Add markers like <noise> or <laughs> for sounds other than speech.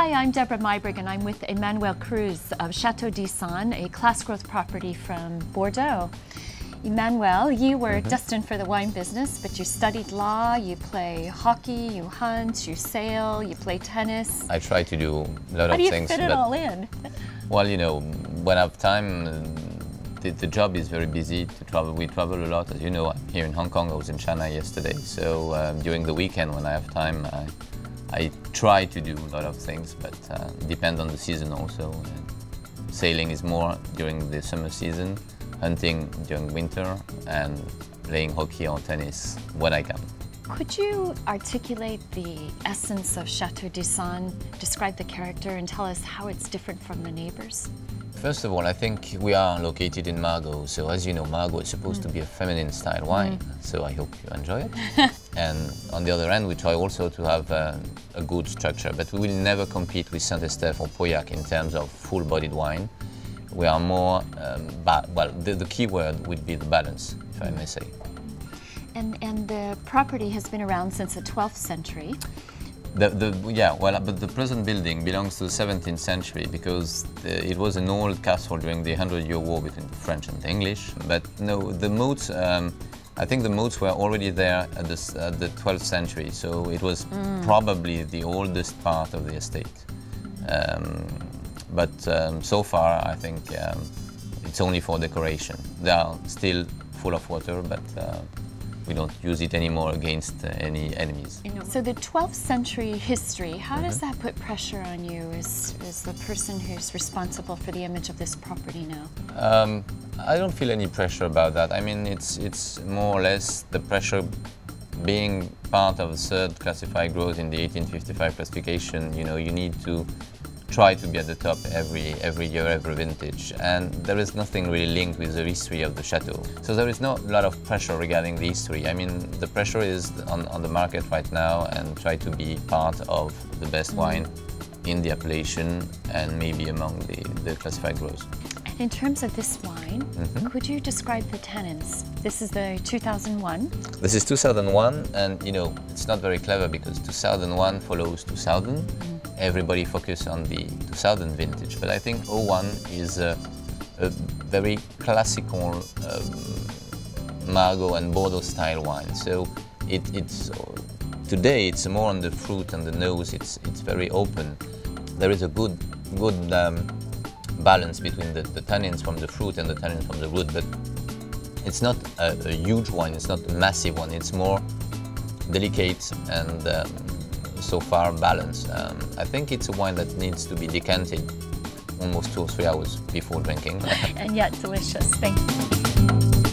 Hi, I'm Debra Meiburg, and I'm with Emmanuel Cruse of Chateau d'Issan, a class growth property from Bordeaux. Emmanuel, you were mm -hmm. destined for the wine business, but you studied law, you play hockey, you hunt, you sail, you play tennis. I try to do a lot How of do you things. fit it all in? well, you know, when I have time, the, the, job is very busy to travel. We travel a lot, as you know. I'm here in Hong Kong. I was in China yesterday. So um, during the weekend, when I have time, I, I try to do a lot of things, but uh, depend on the season also. sailing is more during the summer season, hunting during winter, and playing hockey or tennis when I can. Could you articulate the essence of Chateau d'Issan, describe the character, and tell us how it's different from the neighbors? First of all, I think we are located in Margaux. So as you know, Margaux is supposed mm. to be a feminine style wine. Mm. So I hope you enjoy it. <laughs> and on the other hand, we try also to have uh, a good structure. But we will never compete with Saint-Estèphe or Pauillac in terms of full-bodied wine. We are more, um, well, the, the key word would be the balance, if I may say. And, and the property has been around since the 12th century. The, the, yeah, well, but the present building belongs to the 17th century because the, it was an old castle during the Hundred Year War between the French and the English. But no, the moats, um, I think the moats were already there at the, at the 12th century, so it was mm. probably the oldest part of the estate. Um, but um, so far, I think um, it's only for decoration. They are still full of water, but uh, we don't use it anymore against uh, any enemies. So the 12th century history, how mm -hmm. does mm-hmm. that put pressure on you as, as the person who's responsible for the image of this property now? Um, I don't feel any pressure about that. I mean, it's, it's more or less the pressure being part of the third classified growth in the 1855 classification, you know, you need to try to be at the top every every year, every vintage. And there is nothing really linked with the history of the chateau. So there is not a lot of pressure regarding the history. I mean, the pressure is on, on the market right now and try to be part of the best mm-hmm. wine in the appellation and maybe among the, the classified groves. In terms of this wine, mm -hmm. could you describe the tannins? This is the 2001. This is 2001, and you know it's not very clever because 2001 follows 2000. Mm everybody focus on the 2000 vintage, but I think 01 is a, a very classical um, Margaux and Bordeaux style wine. So it, it's today it's more on the fruit and the nose. It's it's very open. There is a good good um, balance between the, the, tannins from the fruit and the tannins from the wood, but it's not a, a huge wine. It's not a massive one. It's more delicate and um, so far balanced. Um, I think it's a wine that needs to be decanted almost two or three hours before drinking. <laughs> and yet delicious. Thank you.